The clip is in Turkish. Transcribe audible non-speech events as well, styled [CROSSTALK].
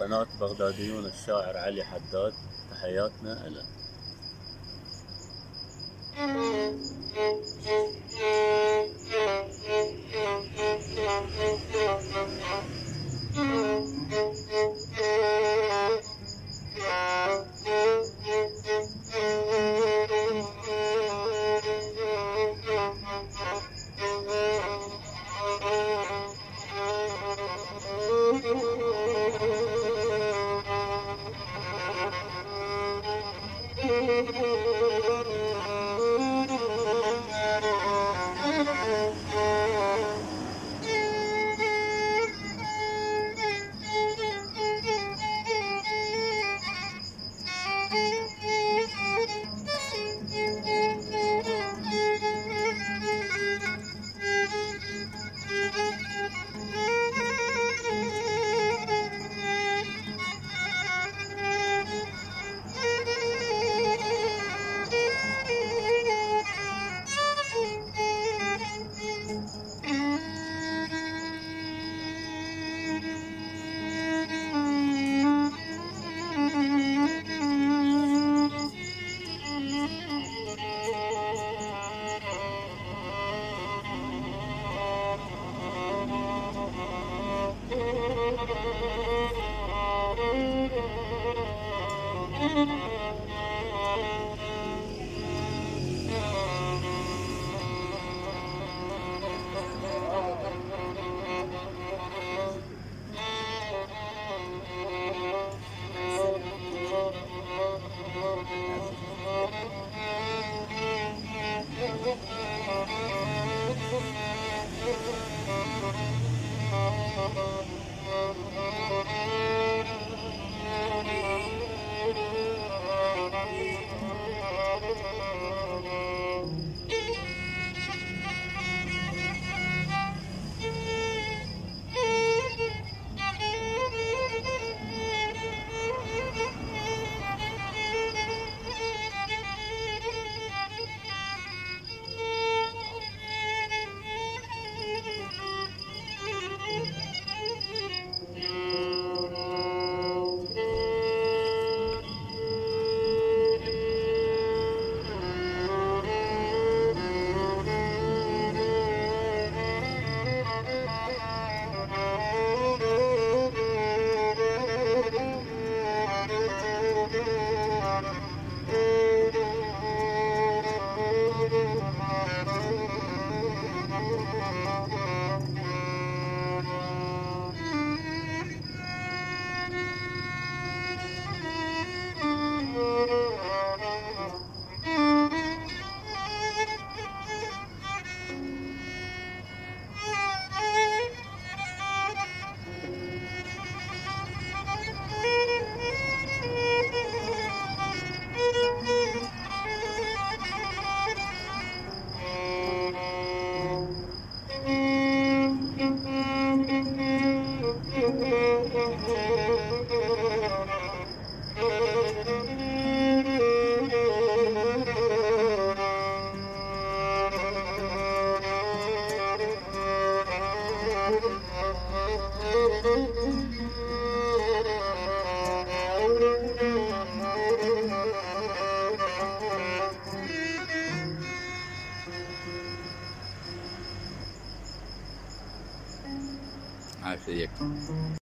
قناة بغداديون الشاعر علي حداد تحياتنا له You. Thank [LAUGHS] you. Her şey.